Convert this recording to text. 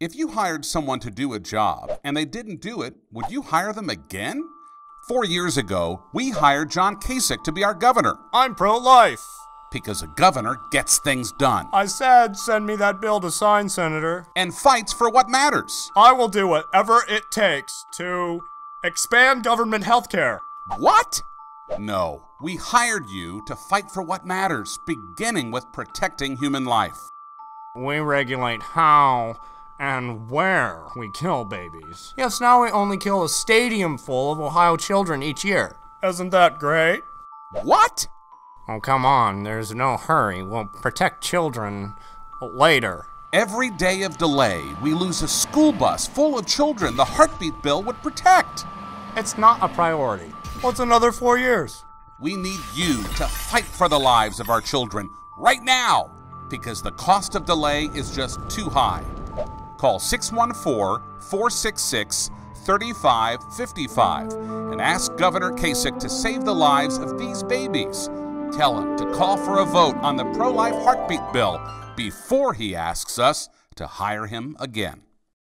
If you hired someone to do a job and they didn't do it, would you hire them again? Four years ago, we hired John Kasich to be our governor I'm pro life. because a governor gets things done I said, send me that bill to sign, Senator. and fights for what matters. I will do whatever it takes to expand government health care. What? No, we hired you to fight for what matters, beginning with protecting human life. We regulate how and where we kill babies. Yes, now we only kill a stadium full of Ohio children each year. Isn't that great? What? Oh, come on, there's no hurry. We'll protect children later. Every day of delay, we lose a school bus full of children the heartbeat bill would protect. It's not a priority. What's another four years? We need you to fight for the lives of our children right now because the cost of delay is just too high. Call 614 466 3555 and ask Governor Kasich to save the lives of these babies. Tell him to call for a vote on the pro life heartbeat bill before he asks us to hire him again.